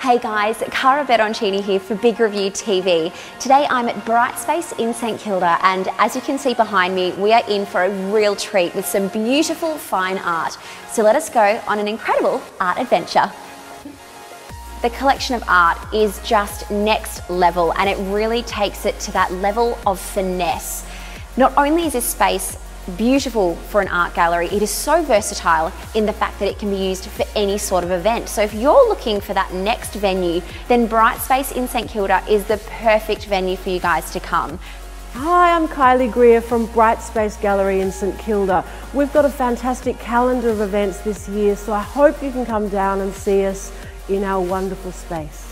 Hey guys, Cara Bertoncini here for Big Review TV. Today I'm at Brightspace in St Kilda and as you can see behind me, we are in for a real treat with some beautiful fine art. So let us go on an incredible art adventure. The collection of art is just next level and it really takes it to that level of finesse. Not only is this space beautiful for an art gallery. It is so versatile in the fact that it can be used for any sort of event. So if you're looking for that next venue, then Brightspace in St Kilda is the perfect venue for you guys to come. Hi, I'm Kylie Greer from Brightspace Gallery in St Kilda. We've got a fantastic calendar of events this year, so I hope you can come down and see us in our wonderful space.